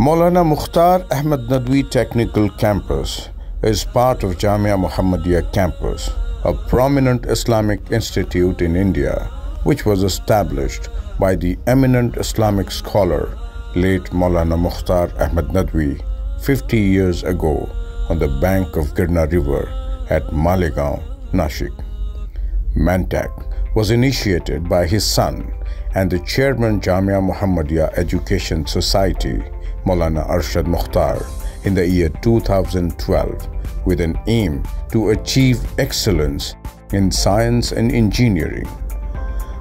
Maulana Mukhtar Ahmad Nadvi Technical Campus is part of Jamia Mohammediyah Campus, a prominent Islamic institute in India which was established by the eminent Islamic scholar late Maulana Mukhtar Ahmad Nadvi 50 years ago on the bank of Girna River at Malegaon, Nashik. Mantak was initiated by his son and the chairman Jamia Mohammediyah Education Society, Maulana Arshad Mukhtar, in the year 2012 with an aim to achieve excellence in science and engineering.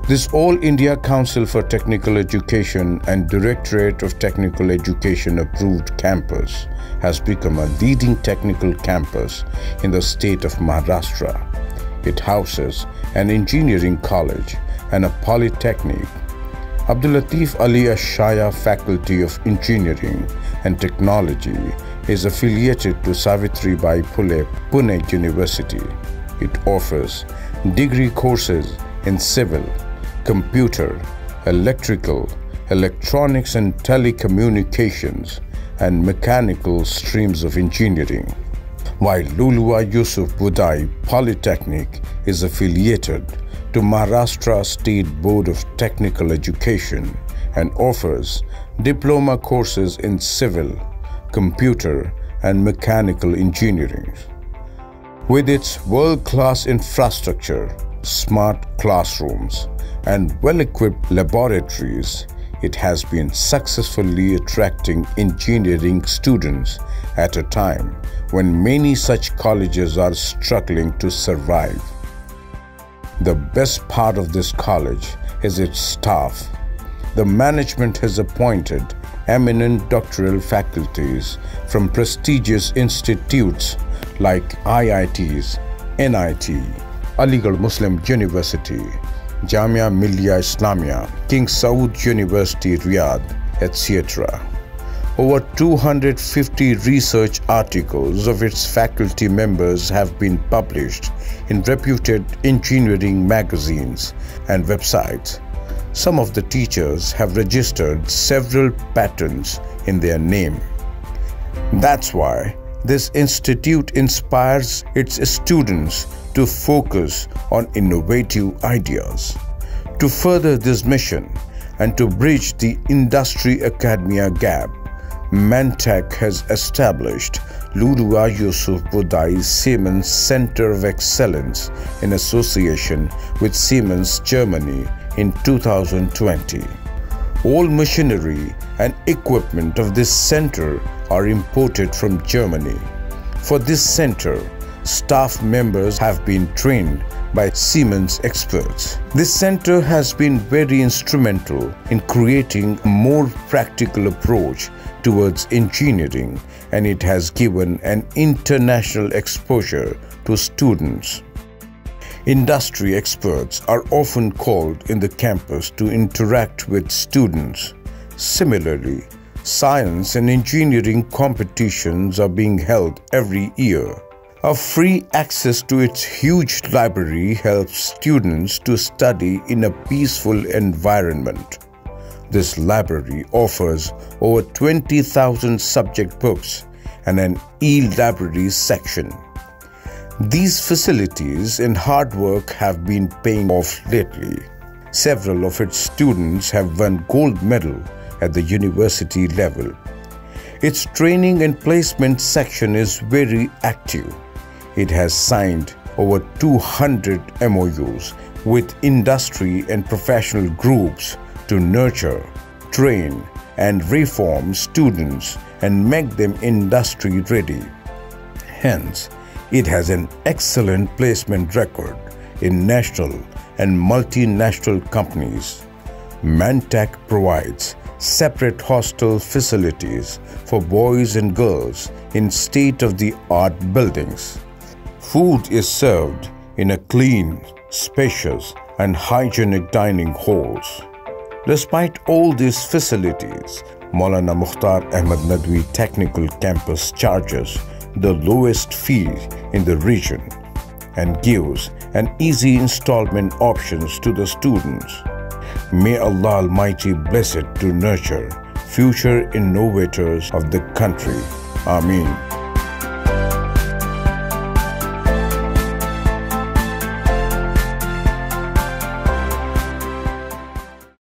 This All India Council for Technical Education and Directorate of Technical Education approved campus has become a leading technical campus in the state of Maharashtra. It houses an engineering college and a polytechnic. Abdul Latif Ali Ashaya Faculty of Engineering and Technology is affiliated to Savitribai Phule Pune University. It offers degree courses in civil, computer, electrical, electronics and telecommunications, and mechanical streams of engineering. While Lulua Yusuf Budai Polytechnic is affiliated to Maharashtra State Board of Technical Education and offers diploma courses in civil, computer, and mechanical engineering. With its world-class infrastructure, smart classrooms, and well-equipped laboratories, it has been successfully attracting engineering students at a time when many such colleges are struggling to survive. The best part of this college is its staff. The management has appointed eminent doctoral faculties from prestigious institutes like IITs, NIT, Aligarh Muslim University, Jamia Millia Islamia, King Saud University Riyadh, etc. Over 250 research articles of its faculty members have been published in reputed engineering magazines and websites. Some of the teachers have registered several patents in their name. That's why this institute inspires its students to focus on innovative ideas. To further this mission and to bridge the industry academia gap, Mantak has established Lurua Yusuf Budai Siemens Center of Excellence in association with Siemens Germany in 2020. All machinery and equipment of this center are imported from Germany. For this center, staff members have been trained by Siemens experts. This center has been very instrumental in creating a more practical approach towards engineering and it has given an international exposure to students. Industry experts are often called in the campus to interact with students. Similarly, science and engineering competitions are being held every year. A free access to its huge library helps students to study in a peaceful environment. This library offers over 20,000 subject books and an e-library section. These facilities and hard work have been paying off lately. Several of its students have won gold medal at the university level. Its training and placement section is very active. It has signed over 200 MOUs with industry and professional groups to nurture, train, and reform students and make them industry ready. Hence, it has an excellent placement record in national and multinational companies. Mantak provides separate hostel facilities for boys and girls in state-of-the-art buildings. Food is served in a clean, spacious and hygienic dining halls. Despite all these facilities, Maulana Mukhtar Ahmad Nadvi Technical Campus charges the lowest fee in the region and gives an easy installment options to the students. May Allah Almighty bless it to nurture future innovators of the country. Ameen.